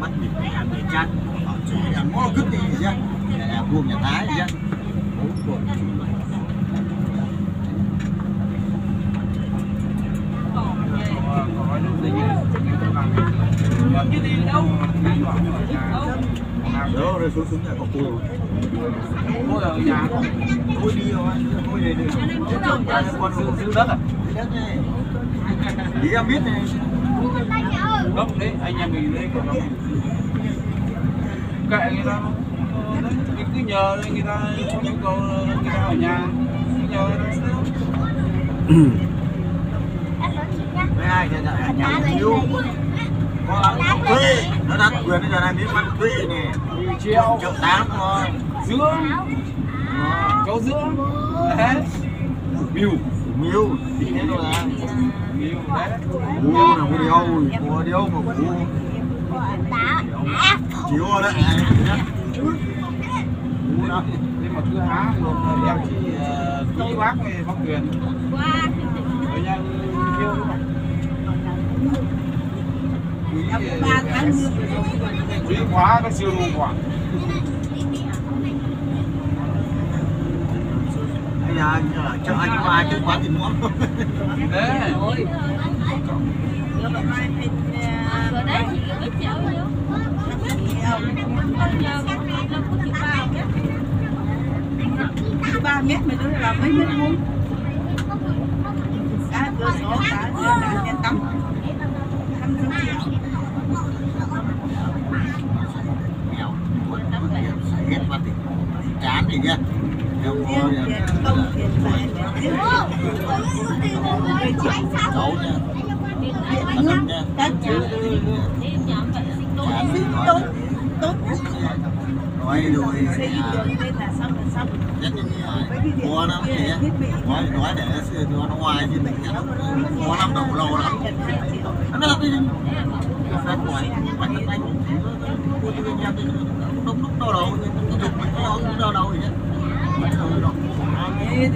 bắt mình phải ăn để chăn họ chỉ ăn mò cứt đi chứ nhà buông nhà thái chứ bốn cuộn đó rồi xuống xuống nhà có cua. Cô ở nhà tôi đi rồi tôi đi đi con giữ đất à? đất này thì em biết này Gốc đấy, anh em mình đấy còn Kệ người ta. Mình cứ nhờ người ta có nhu cầu người ta ở nhà cứ nhờ với ai thì là nhà yêu có thuê? Nó đặt quyền bây giờ này miếng ăn thuê này treo triệu tám thôi. Dứa cháu dứa đấy biu miêu. Thế rồi là biu đấy mua là mua điêu mua điêu mà mua chiếu đấy mua đó. Nhưng mà cứ há một em chỉ ờ, quý bác này bác quyền với nhau yêu quý quý quá cái siêu đồ quả giờ chợ anh ai cái quán thì mua đấy Rồi đấy chị biết chở vô. ba mét mà nó là mấy mét vuông cả cửa sổ cả cả nhà tắm hết mà thì chán thì nhá Em mua tiền công tiền lệ tiền cháu các chữ Đi tốt. tốt tốt nói rồi xây dựng lên là xong là xong nhất mua lắm thì nói nói để nó ngoài thì mình mua năm đầu lâu lắm nó là cái phép ngoài bánh nước anh mua cho anh em thì lúc lúc đau đầu nhưng dục mình nó đau đầu gì nhá thế thì mình đeo Thế thôi tôi nói mà. nói để cho xíu mồm gì nhá Hay cái hay nó khó lắm. Men xấu thì nó hay ốm vàng. cá phải là xin cái cái cái nhà ba cái trăm sáu mươi chữa cái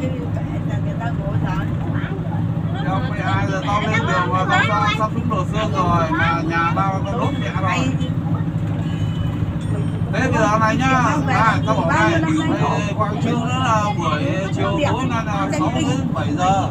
cái là người ta ngồi rồi Không, 12 giờ tao lên đường mà tao sao sắp xuống đồ xương rồi mà nhà tao có đốt Giờ này nhá, à, tao bảo này, Quang Trương nữa là buổi chiều tối nay là 6 đến 7 giờ